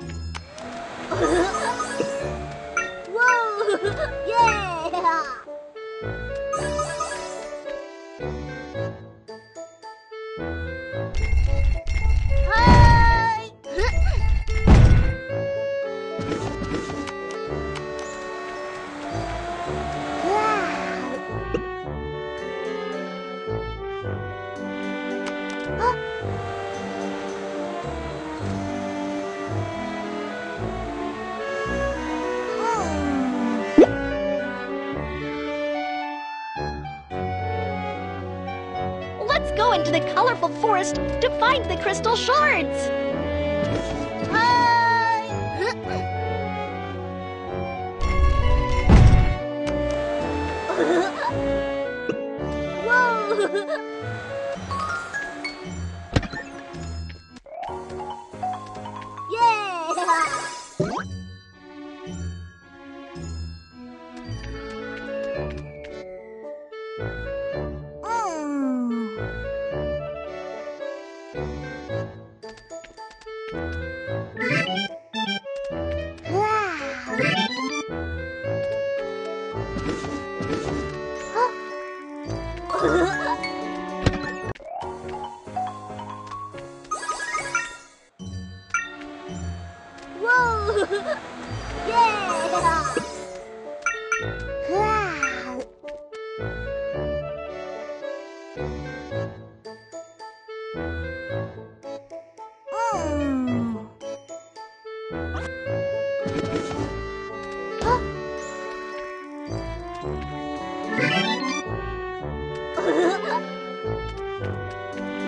Whoa! yeah! Into the colorful forest to find the crystal shards!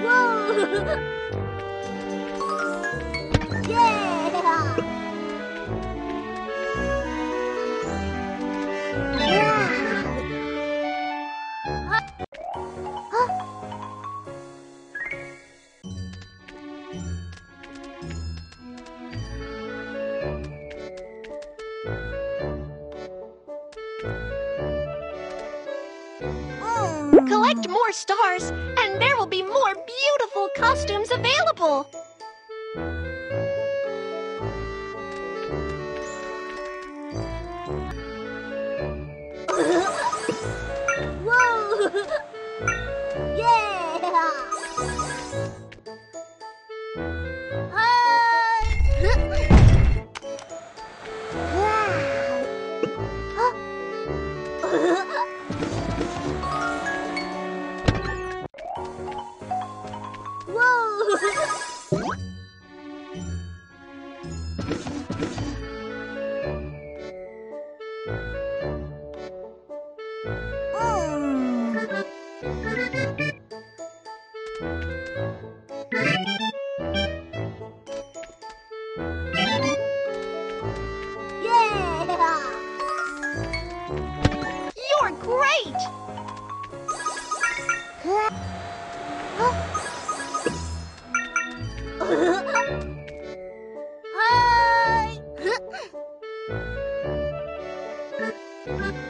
Whoa! Yeah! More stars, and there will be more beautiful costumes available! Whoa! Hi!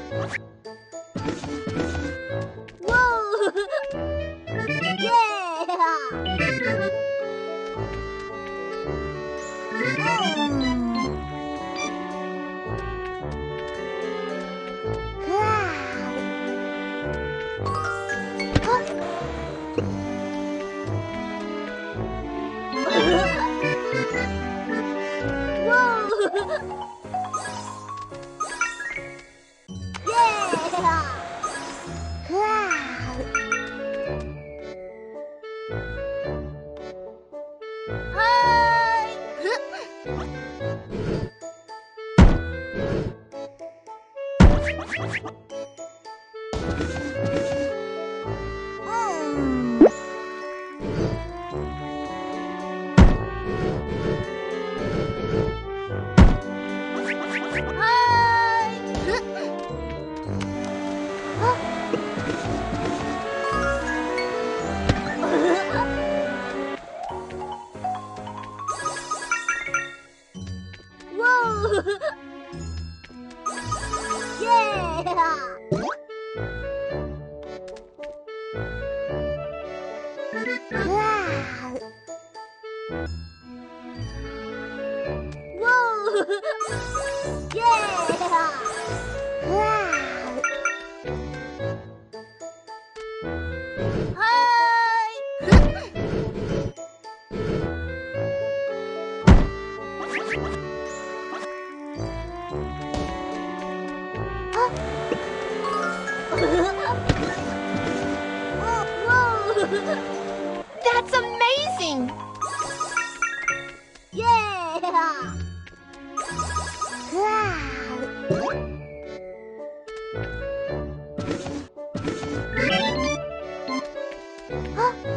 哇！耶！哇！嗨！Thank you. フ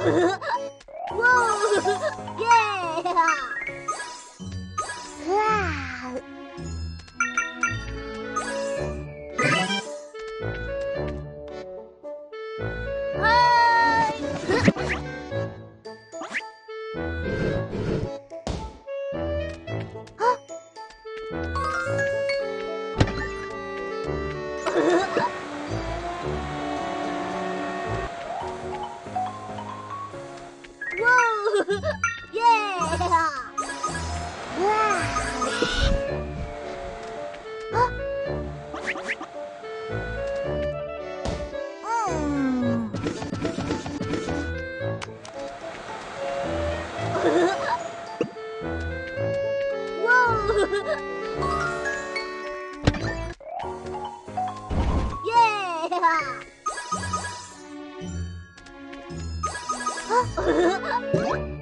フフフ。Yeah!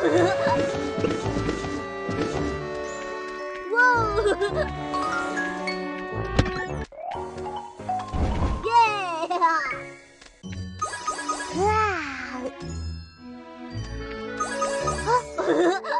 Whoa! Yeah!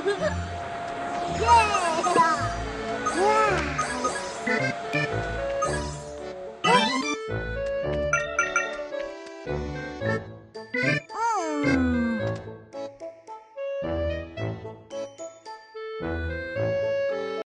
Whoa! yeah!